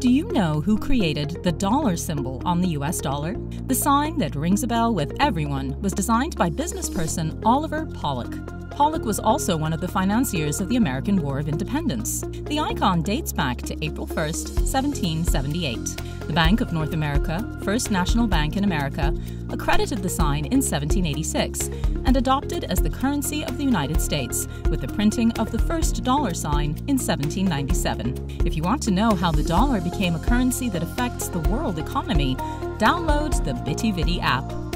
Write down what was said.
Do you know who created the dollar symbol on the US dollar? The sign that rings a bell with everyone was designed by businessperson Oliver Pollock. Pollock was also one of the financiers of the American War of Independence. The icon dates back to April 1, 1778. The Bank of North America, First National Bank in America, accredited the sign in 1786 and adopted as the currency of the United States, with the printing of the first dollar sign in 1797. If you want to know how the dollar became a currency that affects the world economy, download the bitividi app.